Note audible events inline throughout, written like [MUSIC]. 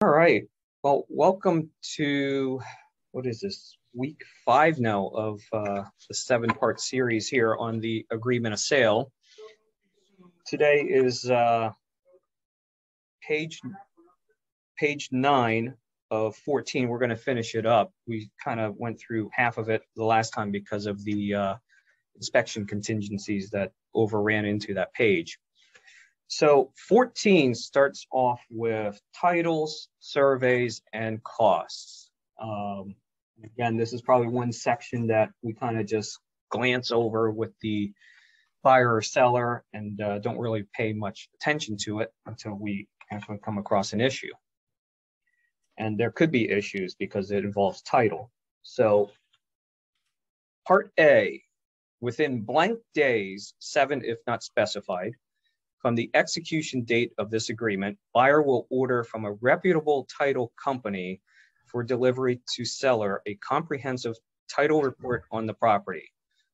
All right. Well, welcome to what is this week five now of uh, the seven part series here on the agreement of sale. Today is uh, page page nine of 14. We're going to finish it up. We kind of went through half of it the last time because of the uh, inspection contingencies that overran into that page. So 14 starts off with titles, surveys, and costs. Um, again, this is probably one section that we kind of just glance over with the buyer or seller and uh, don't really pay much attention to it until we actually come across an issue. And there could be issues because it involves title. So part A, within blank days, seven if not specified, from the execution date of this agreement, buyer will order from a reputable title company for delivery to seller a comprehensive title report on the property.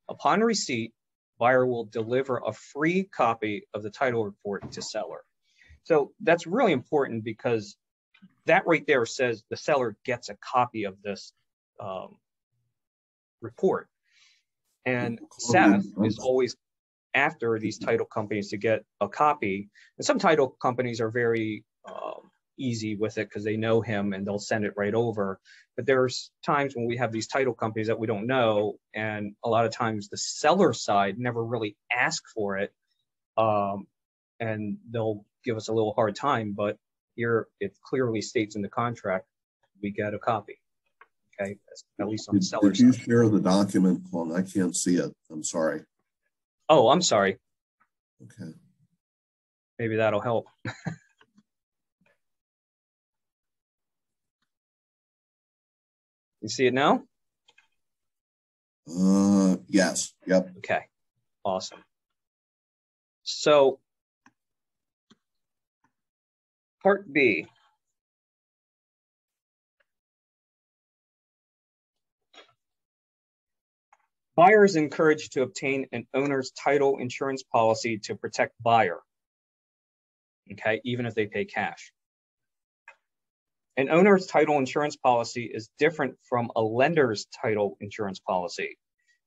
Upon receipt, buyer will deliver a free copy of the title report to seller. So that's really important because that right there says the seller gets a copy of this um, report. And Seth is always after these title companies to get a copy. And some title companies are very um, easy with it because they know him and they'll send it right over. But there's times when we have these title companies that we don't know, and a lot of times the seller side never really ask for it, um, and they'll give us a little hard time. But here it clearly states in the contract we get a copy. Okay, at least on the seller Did you share the document, Paul? I can't see it. I'm sorry. Oh, I'm sorry. Okay. Maybe that'll help. [LAUGHS] you see it now? Uh, yes. Yep. Okay. Awesome. So, part B. Buyer is encouraged to obtain an owner's title insurance policy to protect buyer, okay, even if they pay cash. An owner's title insurance policy is different from a lender's title insurance policy,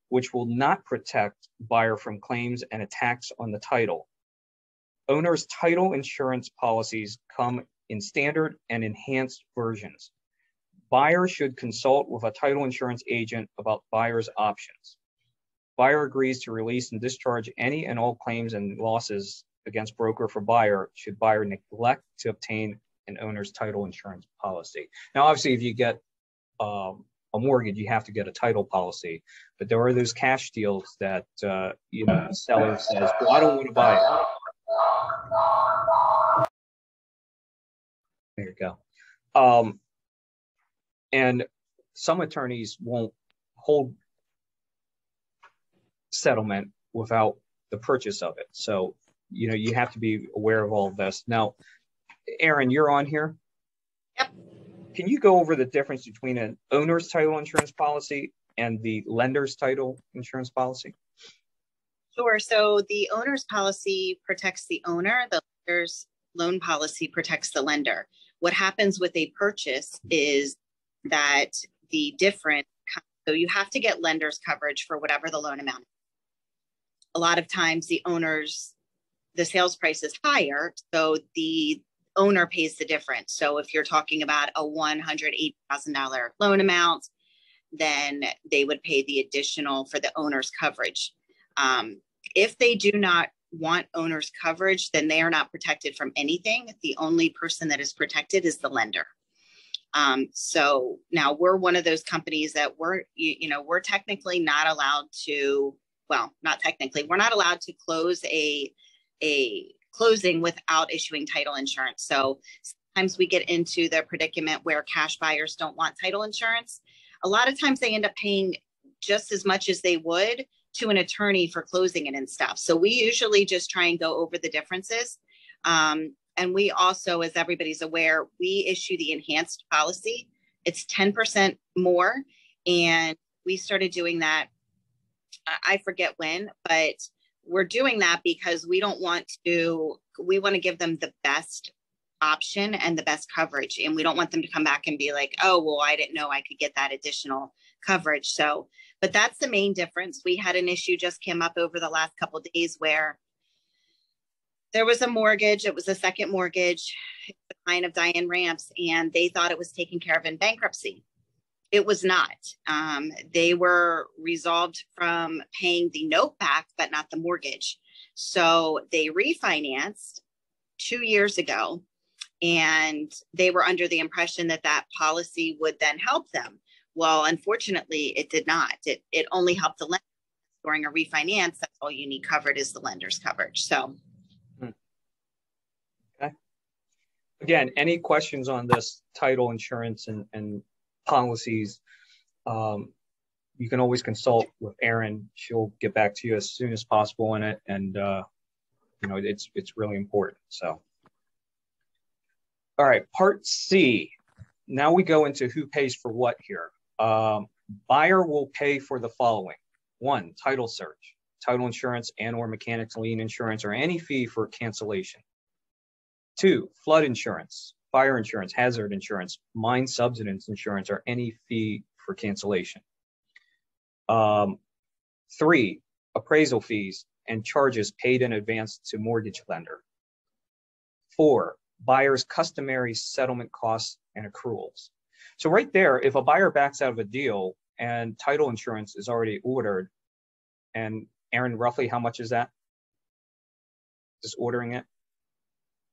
which will not protect buyer from claims and attacks on the title. Owner's title insurance policies come in standard and enhanced versions. Buyer should consult with a title insurance agent about buyer's options. Buyer agrees to release and discharge any and all claims and losses against broker for buyer should buyer neglect to obtain an owner's title insurance policy. Now, obviously, if you get um, a mortgage, you have to get a title policy. But there are those cash deals that uh, you know the seller says, "Well, I don't want to buy it." There you go. Um, and some attorneys won't hold settlement without the purchase of it. So, you know, you have to be aware of all of this. Now, Erin, you're on here. Yep. Can you go over the difference between an owner's title insurance policy and the lender's title insurance policy? Sure. So the owner's policy protects the owner, the lender's loan policy protects the lender. What happens with a purchase is that the difference, so you have to get lender's coverage for whatever the loan amount. A lot of times the owners, the sales price is higher, so the owner pays the difference. So if you're talking about a $108,000 loan amount, then they would pay the additional for the owner's coverage. Um, if they do not want owner's coverage, then they are not protected from anything. The only person that is protected is the lender. Um, so now we're one of those companies that we're, you, you, know, we're technically not allowed to, well, not technically, we're not allowed to close a, a closing without issuing title insurance. So sometimes we get into the predicament where cash buyers don't want title insurance. A lot of times they end up paying just as much as they would to an attorney for closing it and stuff. So we usually just try and go over the differences. Um, and we also, as everybody's aware, we issue the enhanced policy. It's 10% more. And we started doing that, I forget when, but we're doing that because we don't want to, we want to give them the best option and the best coverage. And we don't want them to come back and be like, oh, well, I didn't know I could get that additional coverage. So, but that's the main difference. We had an issue just came up over the last couple days where there was a mortgage. It was a second mortgage, the client of Diane Ramps, and they thought it was taken care of in bankruptcy. It was not. Um, they were resolved from paying the note back, but not the mortgage. So they refinanced two years ago, and they were under the impression that that policy would then help them. Well, unfortunately, it did not. It, it only helped the lender during a refinance. That's all you need covered is the lender's coverage. So again, any questions on this title insurance and, and policies, um, you can always consult with Erin. She'll get back to you as soon as possible in it. And, uh, you know, it's, it's really important. So, all right, part C. Now we go into who pays for what here. Um, buyer will pay for the following. One, title search, title insurance and or mechanics lien insurance or any fee for cancellation. Two, flood insurance, fire insurance, hazard insurance, mine subsidence insurance, or any fee for cancellation. Um, three, appraisal fees and charges paid in advance to mortgage lender. Four, buyer's customary settlement costs and accruals. So right there, if a buyer backs out of a deal and title insurance is already ordered, and Erin, roughly how much is that? Just ordering it?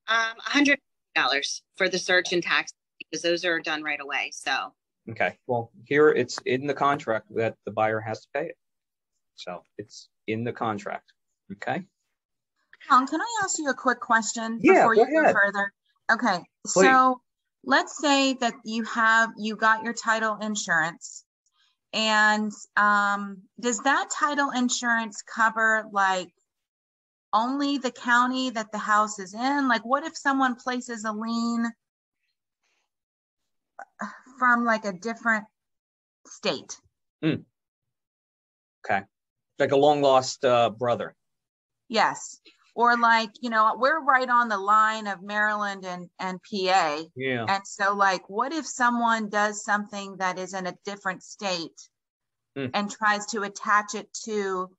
Um, hundred dollars for the search and tax because those are done right away. So Okay, well, here it's in the contract that the buyer has to pay it. So it's in the contract, okay? Tom, can I ask you a quick question Yeah, before go you go ahead. further? Okay, Please. so let's say that you have, you got your title insurance. And um, does that title insurance cover like only the county that the house is in? Like what if someone places a lien from like a different state? Okay. Like a long lost uh, brother. Yes. Or like, you know, we're right on the line of Maryland and, and PA. Yeah. And so, like, what if someone does something that is in a different state Hmm. and tries to attach it to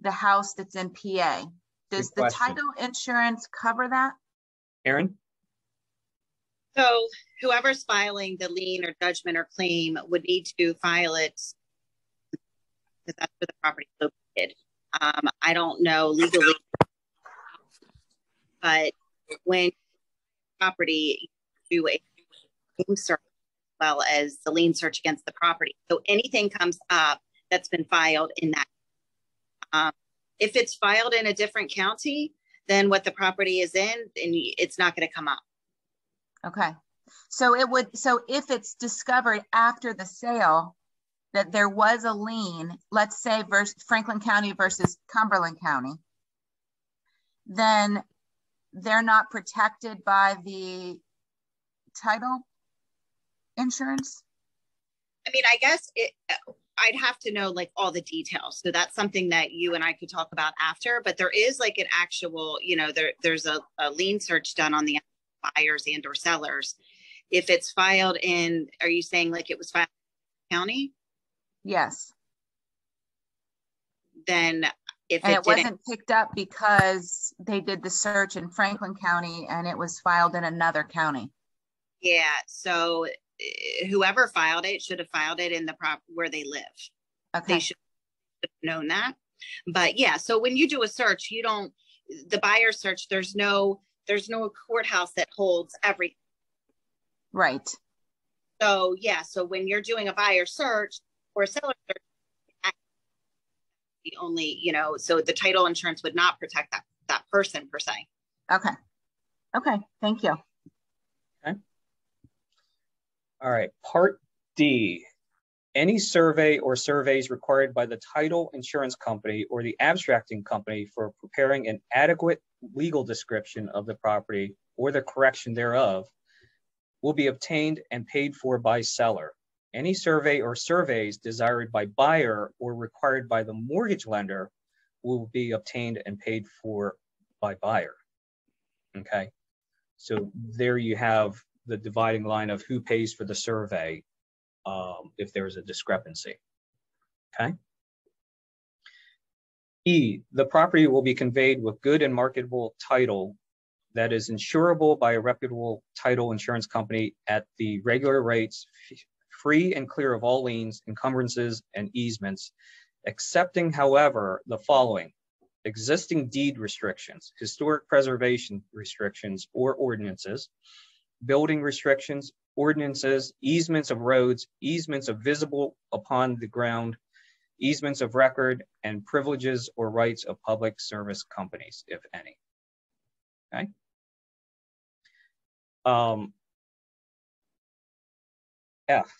the house that's in PA? Does the question. title insurance cover that? Erin? So whoever's filing the lien or judgment or claim would need to file it because that's where the property is located. Um, I don't know legally, but when property you do a lien search as well as the lien search against the property. So anything comes up that's been filed in that. Um, if it's filed in a different county than what the property is in, then it's not going to come up. Okay. So it would, so if it's discovered after the sale that there was a lien, let's say versus Franklin County versus Cumberland County, then they're not protected by the title insurance? I mean, I guess it, I'd have to know like all the details. So that's something that you and I could talk about after. But there is like an actual, you know, there there's a, a lien search done on the buyers and or sellers. If it's filed in, are you saying like it was filed in the county? Yes. Then if And it, it didn't, wasn't picked up because they did the search in Franklin County and it was filed in another county. yeah. So whoever filed it should have filed it in the prop where they live. Okay. They should have known that. But yeah, so when you do a search, you don't the buyer search. There's no there's no courthouse that holds everything. right. So yeah, so when you're doing a buyer search or a seller search, the only you know, so the title insurance would not protect that that person per se. Okay. Okay, thank you. All right. Part D. Any survey or surveys required by the title insurance company or the abstracting company for preparing an adequate legal description of the property or the correction thereof will be obtained and paid for by seller. Any survey or surveys desired by buyer or required by the mortgage lender will be obtained and paid for by buyer. Okay. So there you have the dividing line of who pays for the survey um, if there's a discrepancy. Okay. E, the property will be conveyed with good and marketable title that is insurable by a reputable title insurance company at the regular rates, free and clear of all liens, encumbrances, and easements, excepting, however, the following existing deed restrictions, historic preservation restrictions or ordinances, building restrictions, ordinances, easements of roads, easements of visible upon the ground, easements of record, and privileges or rights of public service companies, if any. Okay. Um, F.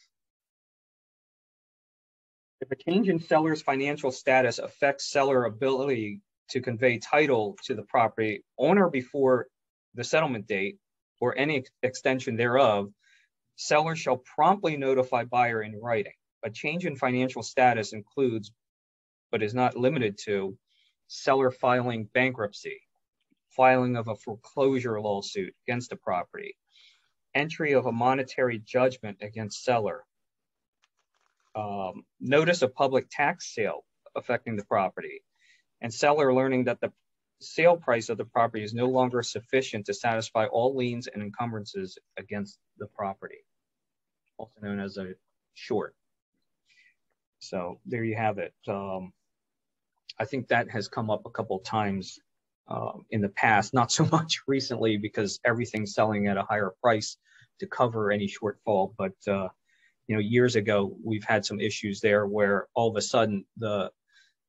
If a change in seller's financial status affects seller ability to convey title to the property on or before the settlement date or any extension thereof, seller shall promptly notify buyer in writing. A change in financial status includes, but is not limited to, seller filing bankruptcy, filing of a foreclosure lawsuit against the property, entry of a monetary judgment against seller, um, notice of public tax sale affecting the property, and seller learning that the sale price of the property is no longer sufficient to satisfy all liens and encumbrances against the property, also known as a short. So there you have it. Um, I think that has come up a couple times um, in the past, not so [LAUGHS] much recently because everything's selling at a higher price to cover any shortfall. But uh, you know, years ago we've had some issues there where all of a sudden the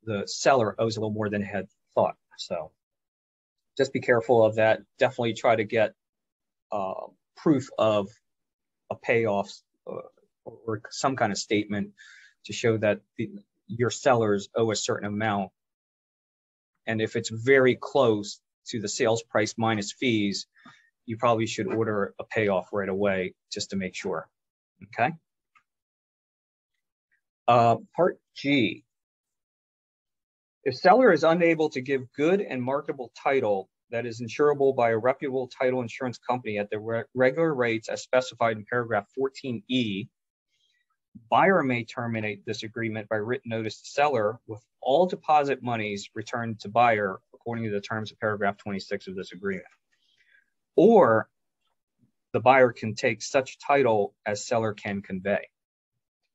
the seller owes a little more than had thought. So just be careful of that. Definitely try to get uh, proof of a payoff uh, or some kind of statement to show that the, your sellers owe a certain amount. And if it's very close to the sales price minus fees, you probably should order a payoff right away just to make sure. Okay. Uh, part G, if seller is unable to give good and marketable title that is insurable by a reputable title insurance company at the re regular rates as specified in paragraph 14E, buyer may terminate this agreement by written notice to seller with all deposit monies returned to buyer according to the terms of paragraph 26 of this agreement. Or the buyer can take such title as seller can convey.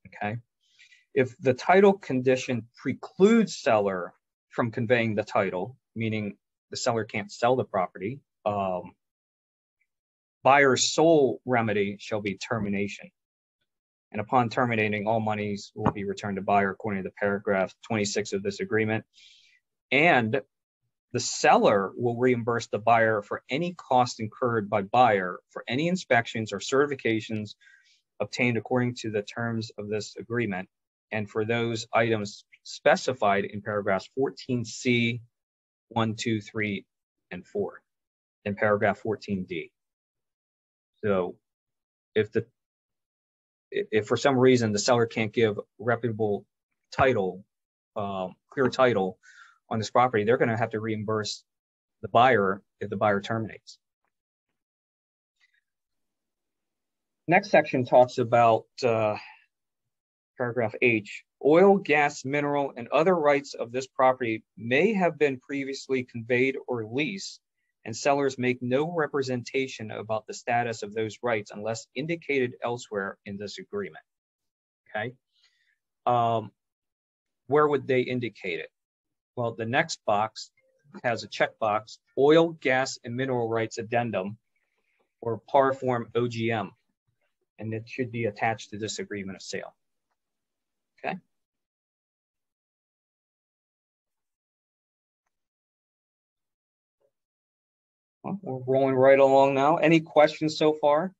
Okay. If the title condition precludes seller from conveying the title, meaning the seller can't sell the property, um, buyer's sole remedy shall be termination. And upon terminating, all monies will be returned to buyer according to the paragraph 26 of this agreement. And the seller will reimburse the buyer for any cost incurred by buyer for any inspections or certifications obtained according to the terms of this agreement and for those items specified in paragraphs 14C, 1, 2, 3, and 4 and paragraph 14D. So if the if for some reason the seller can't give reputable title, um, clear title on this property, they're going to have to reimburse the buyer if the buyer terminates. Next section talks about uh, paragraph H, oil, gas, mineral, and other rights of this property may have been previously conveyed or leased, and sellers make no representation about the status of those rights unless indicated elsewhere in this agreement. Okay. Um, where would they indicate it? Well, the next box has a checkbox, oil, gas, and mineral rights addendum, or par form OGM, and it should be attached to this agreement of sale. Okay. Well, we're rolling right along now. Any questions so far?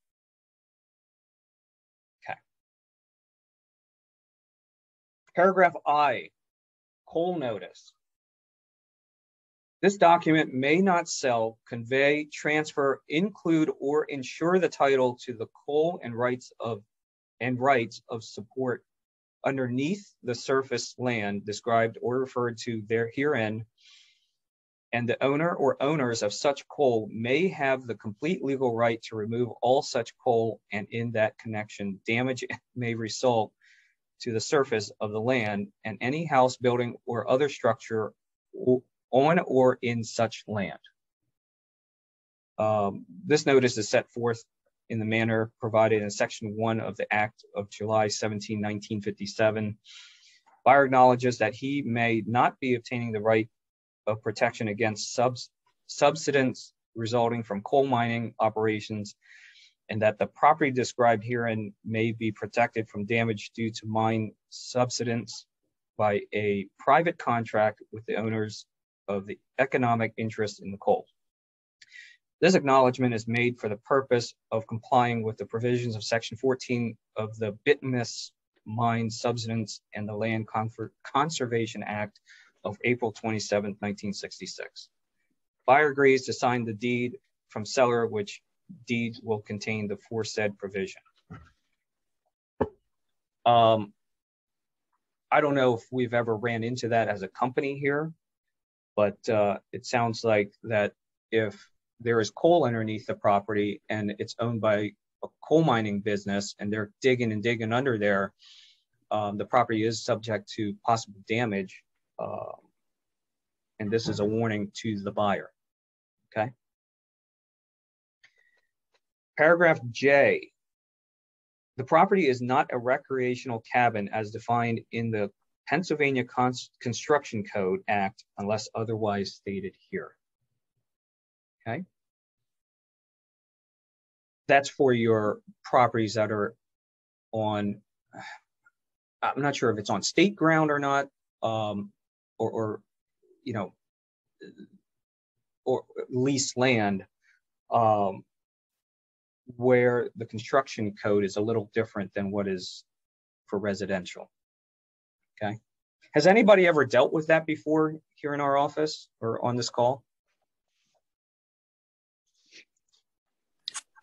Okay. Paragraph I, coal notice. This document may not sell, convey, transfer, include, or insure the title to the coal and rights of and rights of support underneath the surface land described or referred to there herein and the owner or owners of such coal may have the complete legal right to remove all such coal and in that connection, damage [LAUGHS] may result to the surface of the land and any house, building, or other structure on or in such land. Um, this notice is set forth in the manner provided in section one of the Act of July 17, 1957. Buyer acknowledges that he may not be obtaining the right of protection against subsidence resulting from coal mining operations and that the property described herein may be protected from damage due to mine subsidence by a private contract with the owners of the economic interest in the coal. This acknowledgement is made for the purpose of complying with the provisions of Section 14 of the Bituminous Mine Subsidence and the Land Conservation Act of April 27, 1966. Buyer agrees to sign the deed from seller, which deed will contain the foresaid provision. Um, I don't know if we've ever ran into that as a company here, but uh, it sounds like that if there is coal underneath the property and it's owned by a coal mining business and they're digging and digging under there, um, the property is subject to possible damage. Uh, and this is a warning to the buyer. Okay. Paragraph J. The property is not a recreational cabin as defined in the Pennsylvania Construction Code Act unless otherwise stated here. Okay. That's for your properties that are on, I'm not sure if it's on state ground or not, um, or, or, you know, or lease land, um, where the construction code is a little different than what is for residential. Okay. Has anybody ever dealt with that before here in our office or on this call?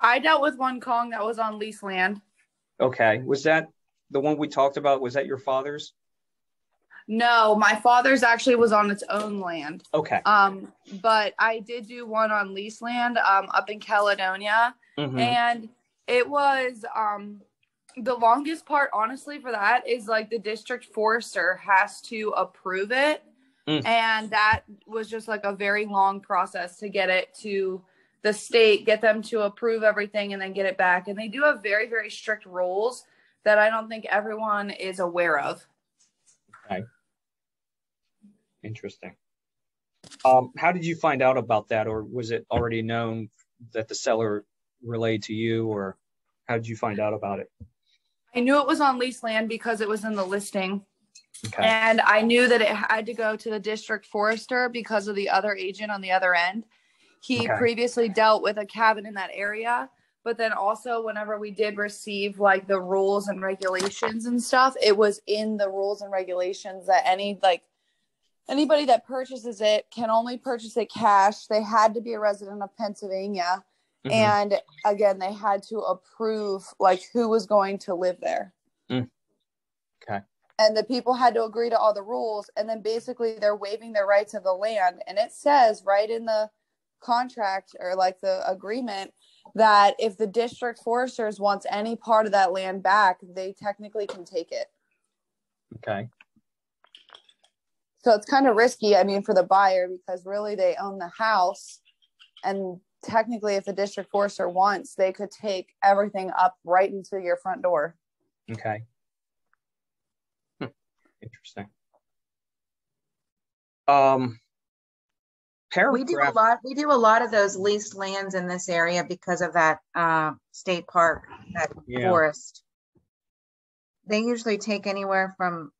I dealt with one Kong that was on lease land. Okay. Was that the one we talked about? Was that your father's? No, my father's actually was on its own land. Okay. Um, but I did do one on lease land um up in Caledonia. Mhm. And it was um the longest part honestly for that is like the district forester has to approve it. Mm. And that was just like a very long process to get it to the state, get them to approve everything and then get it back. And they do have very, very strict rules that I don't think everyone is aware of. Okay. Interesting. Um, how did you find out about that, or was it already known that the seller relayed to you, or how did you find out about it? I knew it was on lease land because it was in the listing. Okay. And I knew that it had to go to the district forester because of the other agent on the other end. He Okay. previously dealt with a cabin in that area. But then also, whenever we did receive like the rules and regulations and stuff, it was in the rules and regulations that any like anybody that purchases it can only purchase it cash. They had to be a resident of Pennsylvania. Mhm. And again, they had to approve like who was going to live there. Mm. Okay. And the people had to agree to all the rules. And then basically they're waiving their rights of the land. And it says right in the contract or like the agreement that if the district foresters wants any part of that land back, they technically can take it. okay. So it's kind of risky, I mean, for the buyer because really they own the house. And technically, if the district forester wants, they could take everything up right into your front door. Okay. Hmm, Interesting. Um, We do a lot, we do a lot of those leased lands in this area because of that, uh, state park, that Yeah. forest. They usually take anywhere from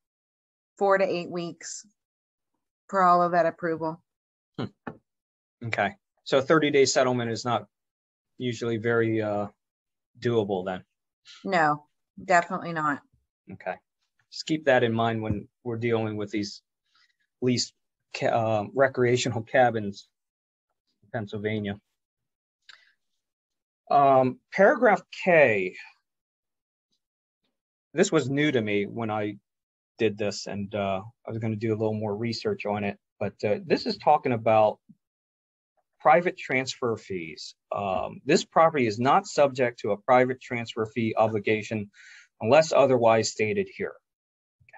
four to eight weeks for all of that approval. Okay. So 30 day settlement is not usually very uh, doable then. No, definitely not. Okay. Just keep that in mind when we're dealing with these leased ca- uh, recreational cabins in Pennsylvania. Um, paragraph K. This was new to me when I did this and uh, I was going to do a little more research on it. But uh, this is talking about private transfer fees. Um, this property is not subject to a private transfer fee obligation unless otherwise stated here.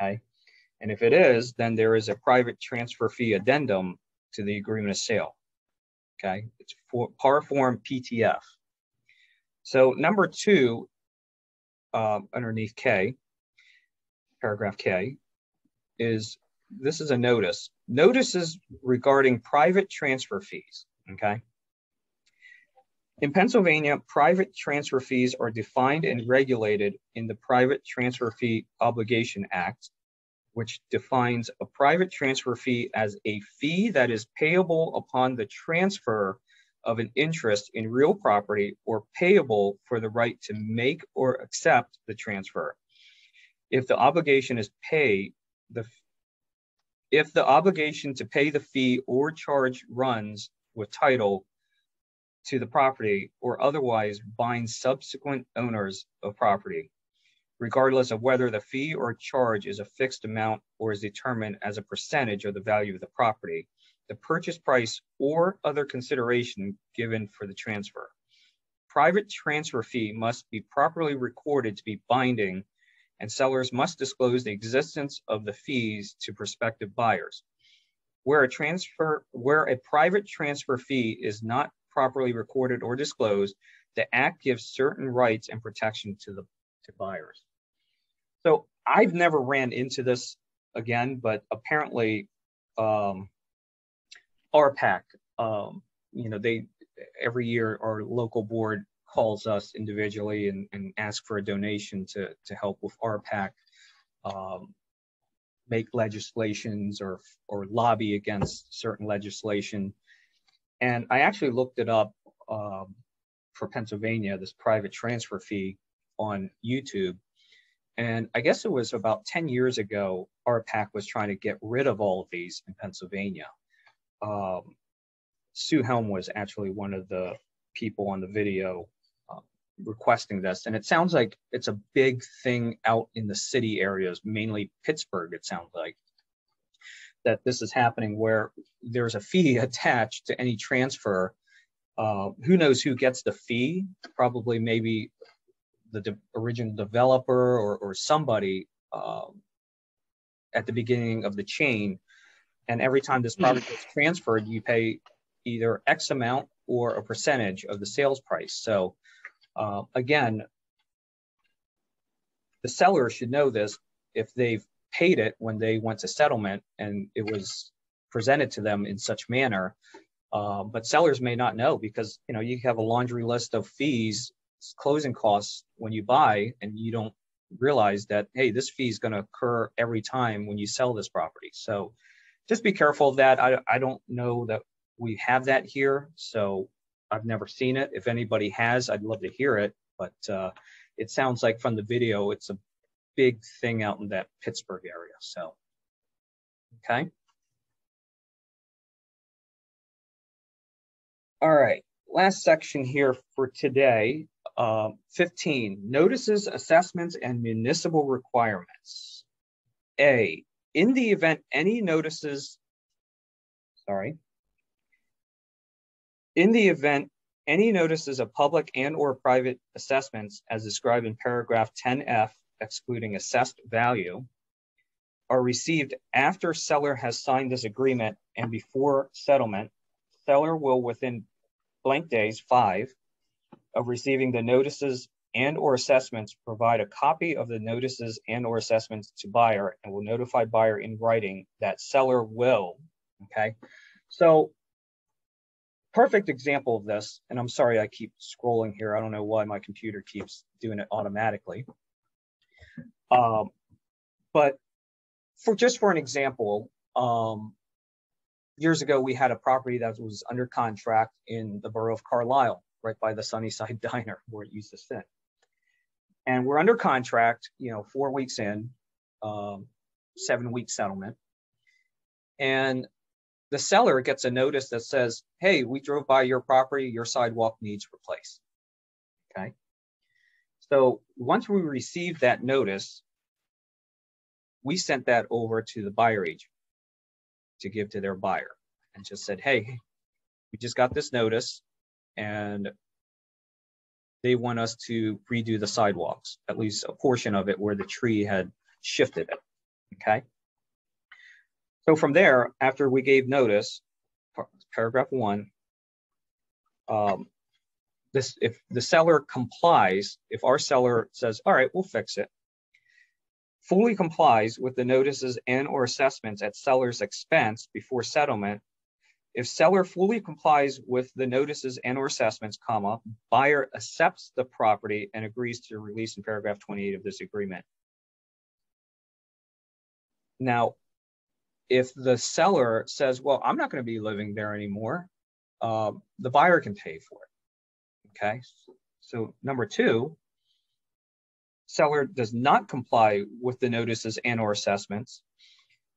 Okay. And if it is, then there is a private transfer fee addendum to the agreement of sale. Okay. It's for par form PTF. So number two, uh, underneath K, paragraph K, is this is a notice. Notices regarding private transfer fees. Okay. In Pennsylvania, private transfer fees are defined and regulated in the Private Transfer Fee Obligation Act, which defines a private transfer fee as a fee that is payable upon the transfer of an interest in real property or payable for the right to make or accept the transfer. If the obligation is pay the if the obligation to pay the fee or charge runs with title to the property or otherwise binds subsequent owners of property, regardless of whether the fee or charge is a fixed amount or is determined as a percentage of the value of the property, the purchase price or other consideration given for the transfer. Private transfer fee must be properly recorded to be binding and sellers must disclose the existence of the fees to prospective buyers. Where a transfer, where a private transfer fee is not properly recorded or disclosed, the act gives certain rights and protection to the to buyers. So I've never ran into this again, but apparently um, RPAC, um, you know, they every year our local board calls us individually and, and asks for a donation to, to help with RPAC um, make legislations or, or lobby against certain legislation. And I actually looked it up um, for Pennsylvania, this private transfer fee on YouTube. And I guess it was about 10 years ago, RPAC was trying to get rid of all of these in Pennsylvania. Um, Sue Helm was actually one of the people on the video uh, requesting this. And it sounds like it's a big thing out in the city areas, mainly Pittsburgh, it sounds like, that this is happening where there's a fee [LAUGHS] attached to any transfer. Uh, who knows who gets the fee? Probably maybe the de original developer or, or somebody uh, at the beginning of the chain. And every time this product gets transferred, you pay either X amount or a percentage of the sales price. So uh, again, the seller should know this if they've paid it when they went to settlement and it was presented to them in such manner. Uh, but sellers may not know because you know you have a laundry list of fees, closing costs when you buy, and you don't realize that hey, this fee is going to occur every time when you sell this property. So just be careful of that. I I don't know that we have that here, so I've never seen it. If anybody has, I'd love to hear it. But uh, it sounds like from the video, it's a big thing out in that Pittsburgh area. So, okay. All right, last section here for today, uh, 15, notices, assessments, and municipal requirements. A, in the event any notices, sorry, in the event any notices of public and or private assessments as described in paragraph 10F excluding assessed value are received after seller has signed this agreement and before settlement, seller will within blank days, five, of receiving the notices and or assessments provide a copy of the notices and or assessments to buyer and will notify buyer in writing that seller will, okay? So perfect example of this, and I'm sorry I keep scrolling here. I don't know why my computer keeps doing it automatically. Um, but for just for an example, um, years ago we had a property that was under contract in the borough of Carlisle, right by the Sunnyside [LAUGHS] Diner where it used to sit. And we're under contract, you know, four weeks in, um, seven week settlement. And the seller gets a notice that says, hey, we drove by your property, your sidewalk needs replaced. Okay. So once we received that notice, we sent that over to the buyer agent to give to their buyer and just said, hey, we just got this notice and they want us to redo the sidewalks, at least a portion of it where the tree had shifted it, okay? So from there, after we gave notice, paragraph one, um, this, if the seller complies, if our seller says, all right, we'll fix it, fully complies with the notices and or assessments at seller's expense before settlement, if seller fully complies with the notices and or assessments, comma, buyer accepts the property and agrees to release in paragraph 28 of this agreement. Now, if the seller says, well, I'm not going to be living there anymore, uh, the buyer can pay for it. Okay. So number two, seller does not comply with the notices and or assessments.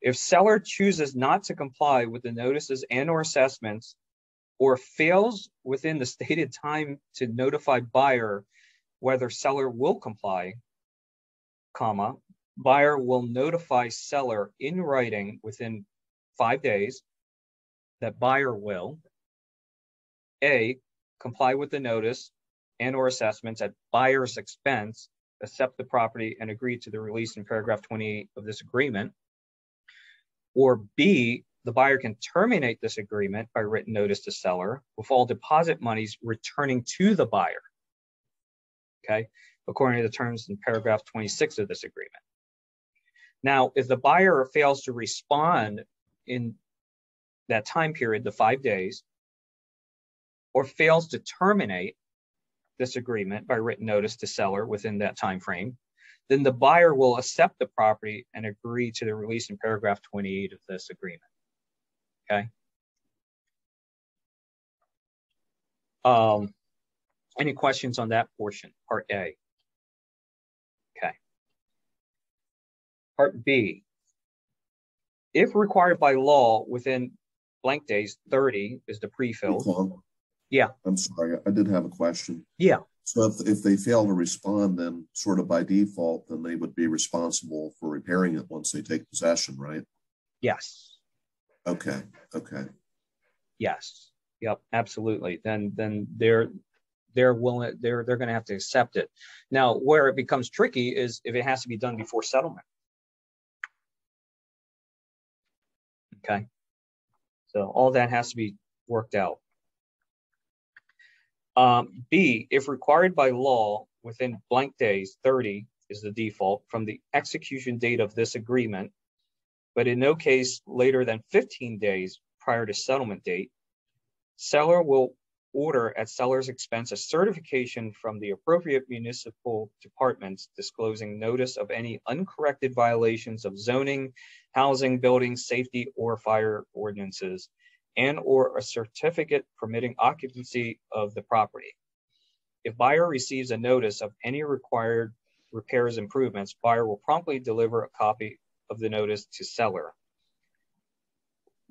If seller chooses not to comply with the notices and or assessments or fails within the [LAUGHS] stated time to notify buyer whether seller will comply, comma, buyer will notify seller in writing within five days that buyer will A, comply with the notice and or assessments at buyer's expense, accept the property and agree to the release in paragraph 28 of this agreement. Or B, the buyer can terminate this agreement by written notice to seller with all deposit monies returning to the buyer. Okay, according to the terms in paragraph 26 of this agreement. Now, if the buyer fails to respond in that time period, the five days, or fails to terminate this agreement by written notice to seller within that time frame, then the buyer will accept the property and agree to the release in paragraph 28 of this agreement. Okay. Um, any questions on that portion, part A? Okay. Part B. If required by law within blank days, 30 is the pre-fill. Yeah. I'm sorry, I did have a question. Yeah. So if, if they fail to respond, then sort of by default, then they would be responsible for repairing it once they take possession, right? Yes. Okay, okay. Yes. Yep. Absolutely. Then then they're they're willing they're they're going to have to accept it. Now, where it becomes tricky is if it has to be done before settlement. Okay. So all that has to be worked out. Um, B, if required by law within blank days, 30 is the default from the execution date of this agreement, but in no case later than 15 days prior to settlement date, seller will order at seller's expense a certification from the appropriate municipal departments disclosing notice of any uncorrected violations of zoning, housing, building, safety, or fire ordinances and or a certificate permitting occupancy of the property. If buyer receives a notice of any required repairs improvements, buyer will promptly deliver a copy of the notice to seller.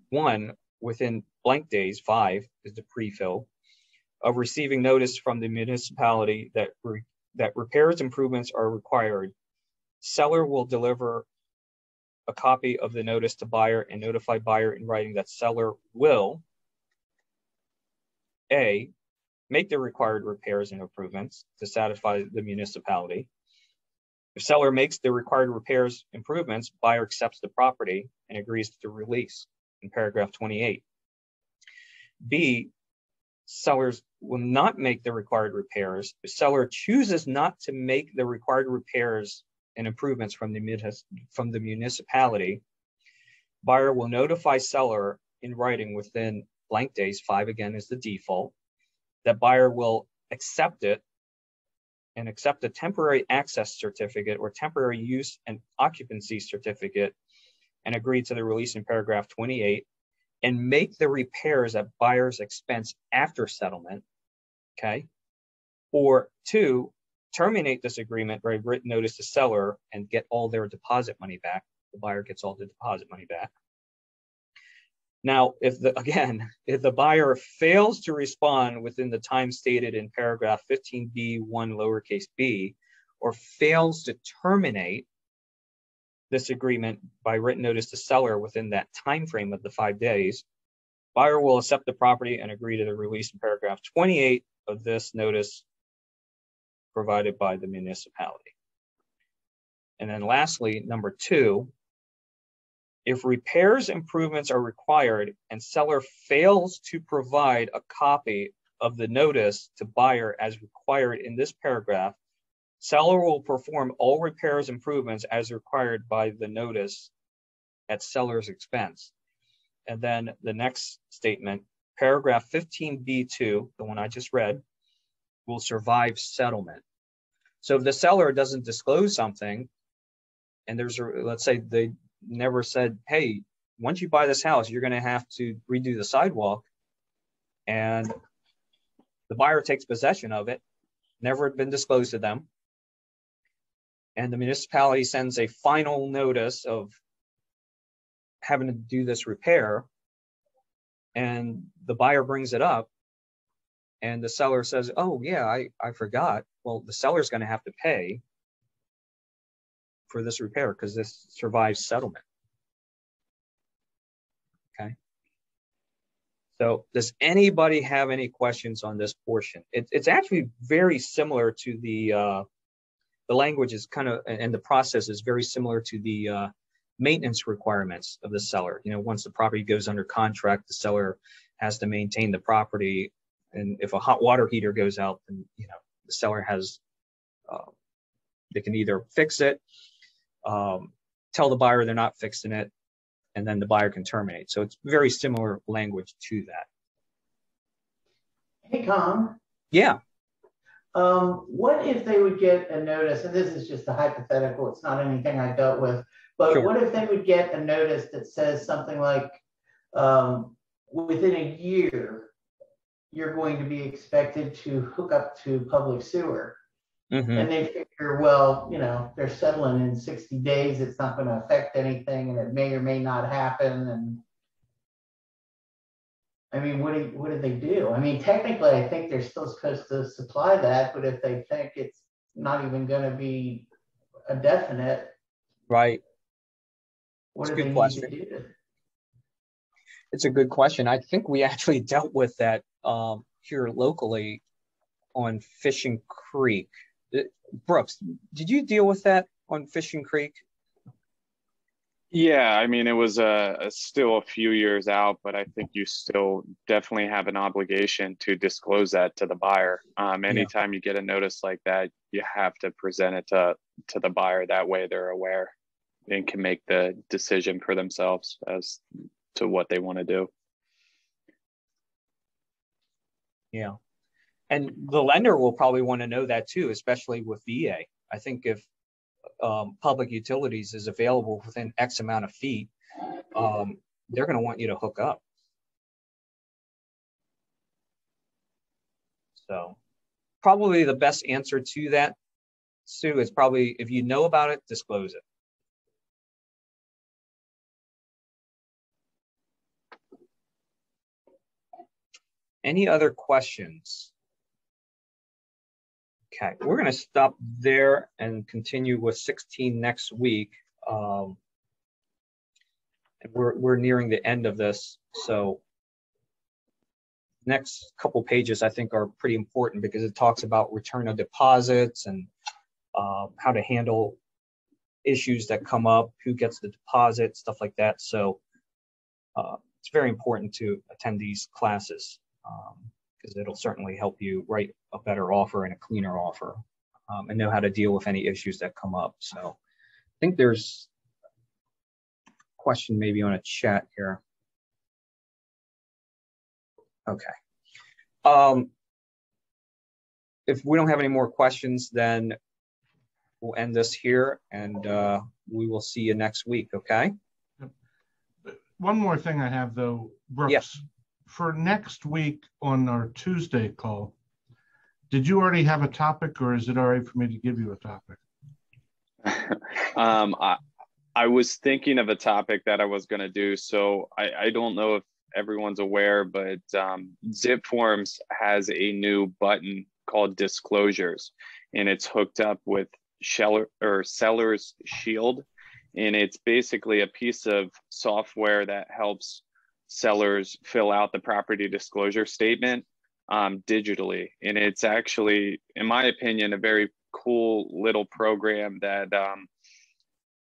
One, within blank days, five is the pre-fill, of receiving notice from the municipality that, re that repairs improvements are required, seller will deliver a copy of the notice to buyer and notify buyer in writing that seller will A, make the required repairs and improvements to satisfy the municipality. If seller makes the required repairs improvements, buyer accepts the property and agrees to the release in paragraph 28. B, sellers will not make the required repairs. If seller chooses not to make the required repairs and improvements from the, from the municipality, buyer will notify seller in writing within blank days, five again is the default, that buyer will accept it and accept a temporary access certificate or temporary use and occupancy certificate and agree to the release in paragraph 28 and make the repairs at buyer's expense after settlement, okay? Or two, terminate this agreement by written notice to seller and get all their deposit money back. The buyer gets all the deposit money back. Now, if the [LAUGHS] again, if the buyer fails to respond within the time stated in paragraph 15b1 lowercase b, or fails to terminate this agreement by written notice to seller within that time frame of the five days, Buyer will accept the property and agree to the release in paragraph 28 of this notice provided by the municipality. And then lastly, number two, if repairs improvements are required and seller fails to provide a copy of the notice to buyer as required in this paragraph, seller will perform all repairs improvements as required by the notice at seller's expense. And then the next statement, paragraph 15B2, the one I just read, will survive settlement. So if the seller doesn't disclose something, and there's a, let's say they never said, hey, once you buy this house, you're going to have to redo the sidewalk. And the buyer takes possession of it, never had been disclosed to them. And the municipality sends a final notice of having to do this repair. And the buyer brings it up. And the seller says, oh, yeah, I, I forgot. Well, the seller's going to have to pay for this repair because this survives settlement. Okay. So does anybody have any questions on this portion? It, it's actually very similar to the, uh, the language is kind of, and the process is very similar to the uh, maintenance requirements of the seller. You know, once the property goes under contract, the seller has to maintain the property. And if a hot water heater goes out, then, you know, the seller has, uh, they can either fix it, um, tell the buyer they're not fixing it, and then the buyer can terminate. So it's very similar language to that. Hey, Tom. Yeah. Um, what if they would get a notice, and this is just a hypothetical, it's not anything I dealt with, but Sure. what if they would get a notice that says something like, um, within a year, you're going to be expected to hook up to public sewer? Mhm. And they figure, well, you know, they're settling in sixty days, it's not gonna affect anything, and it may or may not happen, and I mean, what do, what do they do? I mean, technically, I think they're still supposed to supply that, but if they think it's not even gonna be a definite, Right. what It's a do good they need question. to do? It's a good question. I think we actually [LAUGHS] dealt with that um, here locally on Fishing Creek. Uh, Brooks, did you deal with that on Fishing Creek? Yeah, I mean, it was uh, still a few years out, but I think you still definitely have an obligation to disclose that to the buyer. Um, anytime you get a notice like that, you have to present it to to the buyer. That way, they're aware and can make the decision for themselves as to what they want to do. Yeah. And the lender will probably want to know that too, especially with VA. I think if um, public utilities is available within X amount of feet, um, they're going to want you to hook up. So probably the best answer to that, Sue, is probably if you know about it, disclose it. Any other questions? Okay, we're going to stop there and continue with 16 next week. Um, we're, we're nearing the end of this, so next couple pages I think are pretty important because it talks about return of deposits and uh, how to handle issues that come up, who gets the deposit, stuff like that. So uh, it's very important to attend these classes because it'll certainly help you write a better offer and a cleaner offer um, and know how to deal with any issues that come up. So I think there's a question maybe on a chat here. Okay. Um, if we don't have any more questions, then we'll end this here and uh, we will see you next week. Okay. One more thing I have though, Brooks. Yes. For next week on our Tuesday call, did you already have a topic or is it all right for me to give you a topic? [LAUGHS] um, I, I was thinking of a topic that I was going to do. So I, I don't know if everyone's aware, but um, Zip Forms has a new button called Disclosures, and it's hooked up with Sheller or Seller's Shield, and it's basically a piece of software that helps sellers fill out the property disclosure statement um, digitally. And it's actually, in my opinion, a very cool little program that um,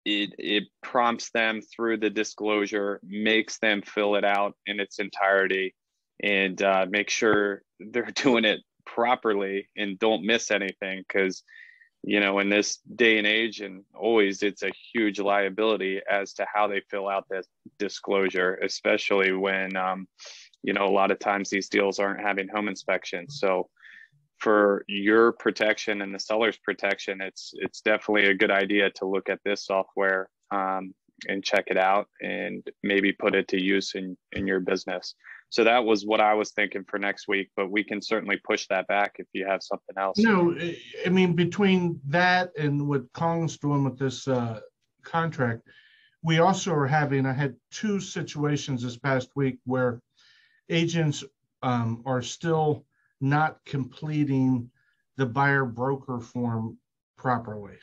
it, it prompts them through the disclosure, makes them fill it out in its entirety, and uh, make sure they're [LAUGHS] doing it properly and don't miss anything because you know in this day and age and always it's a huge liability as to how they fill out this disclosure especially when um, you know a lot of times these deals aren't having home inspections. So for your protection and the seller's protection it's it's definitely a good idea to look at this software um, and check it out and maybe put it to use in in your business so that was what i was thinking for next week but we can certainly push that back if you have something else. No i mean between that and what kong's doing with this uh, contract we also are having i had two situations this past week where agents um, are still not completing the buyer broker form properly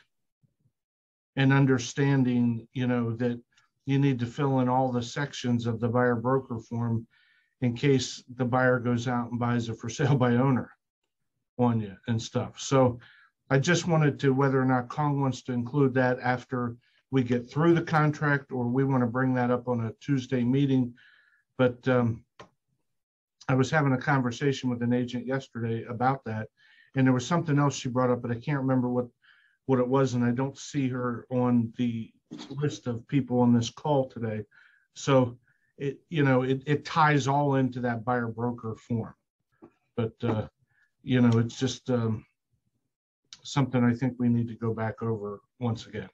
and understanding you know that you need to fill in all the sections of the buyer broker form in case the buyer goes out and buys a for sale by owner on you and stuff so i just wanted to whether or not kong wants to include that after we get through the contract or we want to bring that up on a tuesday meeting but um, I was having a conversation with an agent yesterday about that, and there was something else she brought up, but I can't remember what what it was, and I don't see her on the list of people on this call today. So it you know it, it ties all into that buyer broker form, but uh, you know it's just um, something I think we need to go back over once again.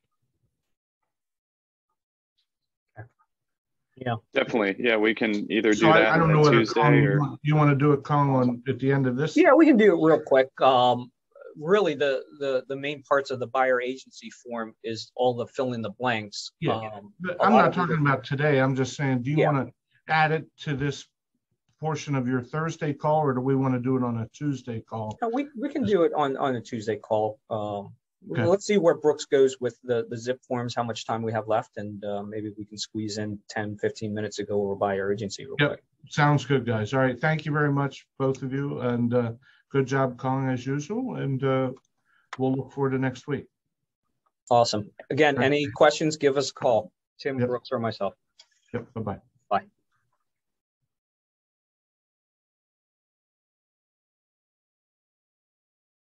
Yeah. Definitely. Yeah, we can either do So that I, I don't know on whether Tuesday Kong, or you want- to do it Kong on at the end of this? Yeah, we can do it real quick. Um, really, the the the main parts of the buyer agency form is all the fill in the blanks. Yeah. Um, But a I'm not talking about today. I'm just saying, do you Yeah. want to add it to this portion of your Thursday call or do we want to do it on a Tuesday call? No, we we can do it on on a Tuesday call. Um, Okay. let's see where Brooks goes with the the zip forms, how much time we have left, and uh, maybe we can squeeze in 10, 15 minutes to go over buyer agency real Yep. quick. Sounds good, guys. All right. Thank you very much, both of you. And uh, good job, Kong, as usual. And uh, we'll look forward to next week. Awesome. Again, any questions? Give us a call, Tim Yep. Brooks or myself. Yep. Bye-bye.